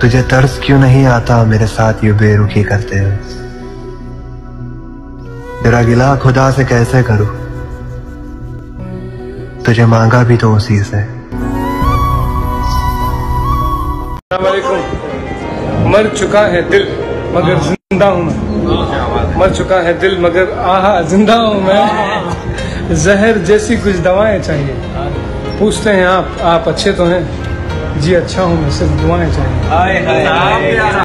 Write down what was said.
तुझे तर्स क्यों नहीं आता मेरे साथ ये बेरुखी करते हो तेरा गिला खुदा से कैसे करूँ? तुझे मांगा भी तो उसी से। मर चुका है दिल मगर ज़िंदा हूँ मैं। मर चुका है दिल मगर आहा ज़िंदा हूँ मैं। जहर जैसी कुछ दवाएँ चाहिए। पूछते हैं आप आप अच्छे तो हैं? जी अच्छा हूँ मैं सिर्फ़ दुआएँ चाहिए